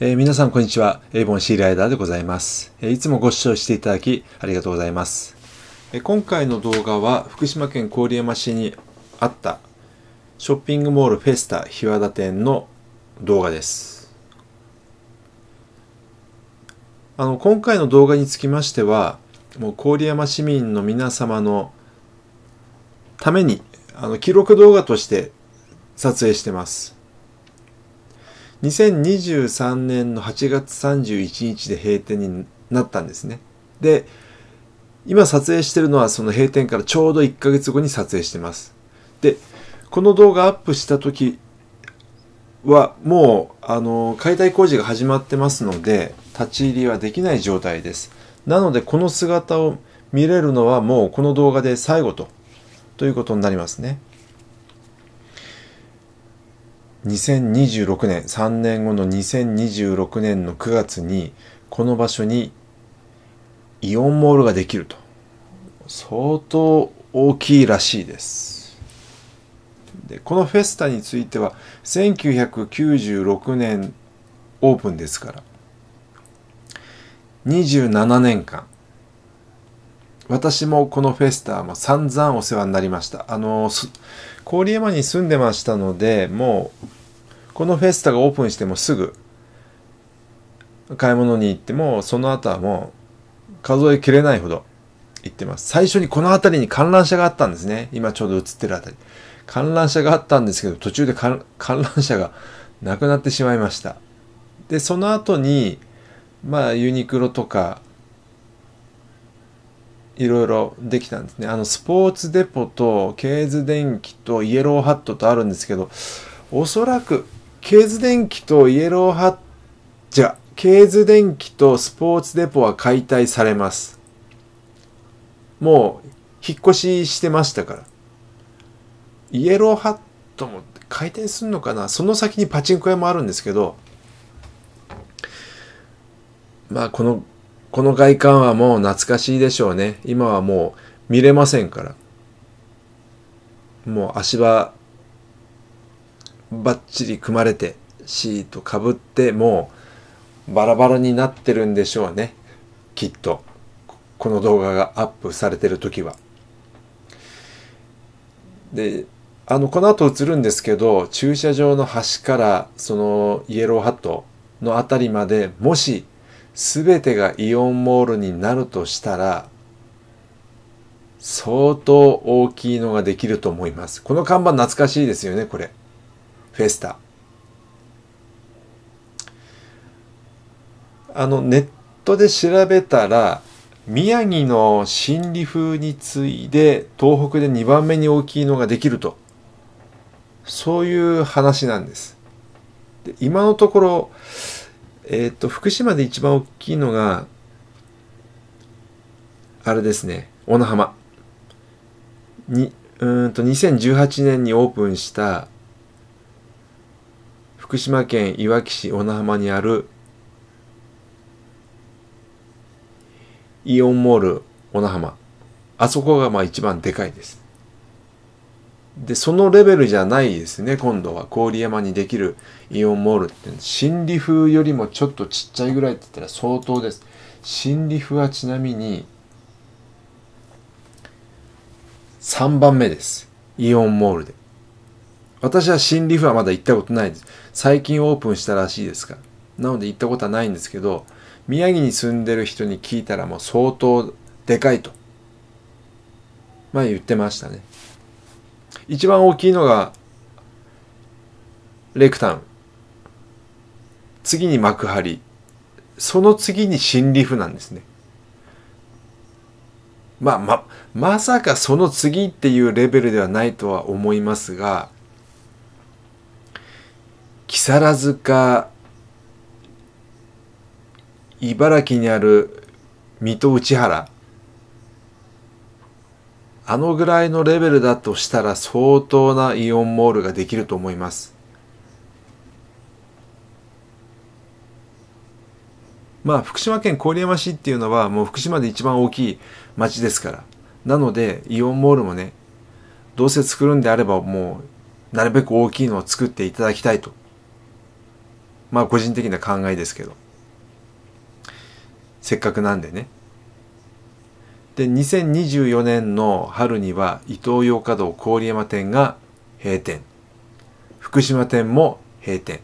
えー皆さんこんにちは。エイボンシーライダーでございます。えーいつもご視聴していただきありがとうございます。えー今回の動画は福島県郡山市にあったショッピングモールフェスタ日和田店の動画です。あの、今回の動画につきましては、もう郡山市民の皆様のために、あの、記録動画として撮影してます。2023年の8月31日で閉店になったんですね。で、今撮影してるのはその閉店からちょうど1ヶ月後に撮影してます。で、この動画アップした時はもう、あの、解体工事が始まってますので、立ち入りはできない状態です。なので、この姿を見れるのはもうこの動画で最後と、ということになりますね。2026年3年後の2026年の9月にこの場所にイオンモールができると。相当大きいらしいです。でこのフェスタについては1996年オープンですから27年間私もこのフェスタも散々お世話になりました。あの郡山に住んでましたのでもうこのフェスタがオープンしてもすぐ買い物に行ってもその後はもう数えきれないほど行ってます。最初にこの辺りに観覧車があったんですね。今ちょうど映ってる辺り。観覧車があったんですけど途中で観覧車がなくなってしまいました。でその後にまあユニクロとかいろいろできたんですね。あの、スポーツデポと、ケーズデンキと、イエローハットとあるんですけど、おそらく、ケーズデンキとイエローハット、じゃ、ケーズデンキとスポーツデポは解体されます。もう、引っ越ししてましたから。イエローハットも解体するのかな？その先にパチンコ屋もあるんですけど、まあ、このこの外観はもう懐かしいでしょうね。今はもう見れませんから。もう足場バッチリ組まれてシートかぶってもうバラバラになってるんでしょうね。きっと。この動画がアップされてる時は。で、あの、この後映るんですけど、駐車場の端からそのイエローハットのあたりまでもし全てがイオンモールになるとしたら相当大きいのができると思います。この看板懐かしいですよねこれ。フェスタ。あのネットで調べたら宮城の新里風に次いで東北で2番目に大きいのができると。そういう話なんです。で今のところえっ、と、福島で一番大きいのが、あれですね、小名浜。に、うんと、2018年にオープンした、福島県いわき市小名浜にある、イオンモール小名浜。あそこがまあ一番でかいです。で、そのレベルじゃないですね、今度は。郡山にできるイオンモールって。新里風よりもちょっとちっちゃいぐらいって言ったら相当です。新里風はちなみに3番目です。イオンモールで。私は新里風はまだ行ったことないです。最近オープンしたらしいですから。なので行ったことはないんですけど、宮城に住んでる人に聞いたらもう相当でかいと。まあ言ってましたね。一番大きいのがレクタン。次に幕張。その次に新リフなんですね。まあままさかその次っていうレベルではないとは思いますが木更津か茨城にある水戸内原。あのぐらいのレベルだとしたら相当なイオンモールができると思います。まあ福島県郡山市っていうのはもう福島で一番大きい町ですから。なのでイオンモールもね、どうせ作るんであればもうなるべく大きいのを作っていただきたいと。まあ個人的な考えですけどせっかくなんでねで2024年の春にはイトーヨーカドー郡山店が閉店。福島店も閉店。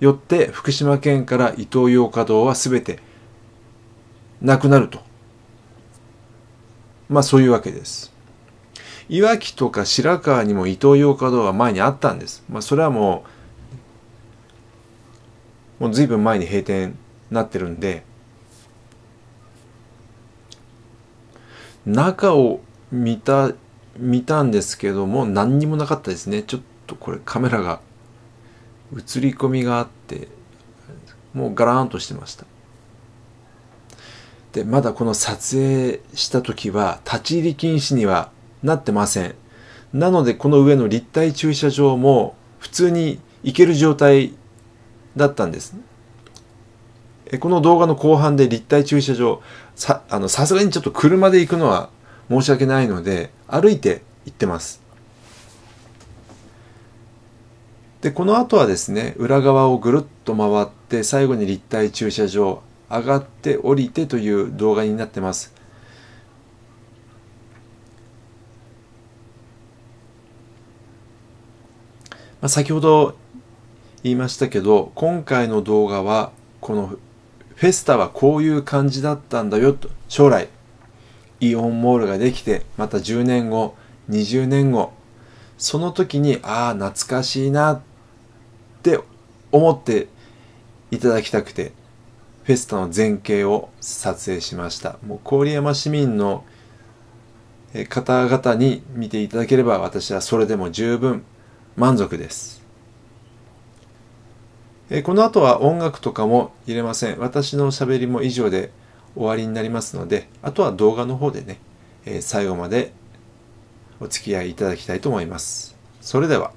よって福島県からイトーヨーカドーは全てなくなると。まあそういうわけです。いわきとか白川にもイトーヨーカドーは前にあったんです。まあそれはもうもう随分前に閉店なってるんで中を見た見たんですけども何にもなかったですね。ちょっとこれカメラが映り込みがあってもうガラーンとしてました。でまだこの撮影した時は立ち入り禁止にはなってません。なのでこの上の立体駐車場も普通に行ける状態だったんです。この動画の後半で立体駐車場さあのさすがにちょっと車で行くのは申し訳ないので歩いて行ってます。でこの後はですね裏側をぐるっと回って最後に立体駐車場上がって降りてという動画になってます。まあ、先ほど言いましたけど今回の動画はこのフェスタはこういう感じだったんだよと将来イオンモールができてまた10年後20年後その時にああ懐かしいなって思っていただきたくてフェスタの前景を撮影しました。もう郡山市民の方々に見ていただければ私はそれでも十分満足です。えこの後は音楽とかも入れません。私のしゃべりも以上で終わりになりますので、あとは動画の方でね、え最後までお付き合いいただきたいと思います。それでは。